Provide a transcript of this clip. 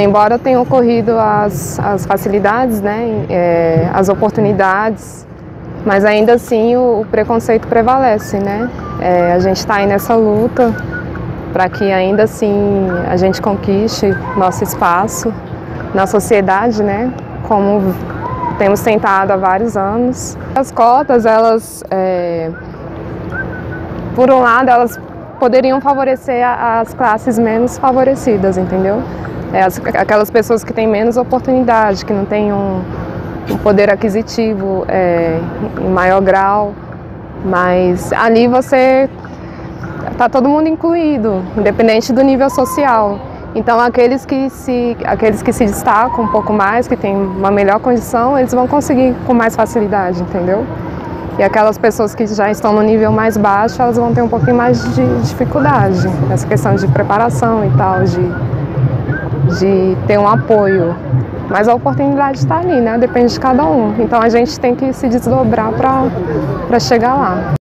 Embora tenham ocorrido as, as facilidades, né, é, as oportunidades, mas ainda assim o, o preconceito prevalece, né? É, a gente está aí nessa luta para que ainda assim a gente conquiste nosso espaço na sociedade, né? Como temos tentado há vários anos. As cotas, elas, é, por um lado, elas poderiam favorecer as classes menos favorecidas, entendeu? É, as, aquelas pessoas que têm menos oportunidade, que não têm um, um poder aquisitivo é, em maior grau, mas ali você está todo mundo incluído, independente do nível social. Então aqueles que se aqueles que se destacam um pouco mais, que têm uma melhor condição, eles vão conseguir com mais facilidade, entendeu? E aquelas pessoas que já estão no nível mais baixo, elas vão ter um pouquinho mais de dificuldade nessa questão de preparação e tal, de, de ter um apoio. Mas a oportunidade está ali, né? Depende de cada um. Então a gente tem que se desdobrar para chegar lá.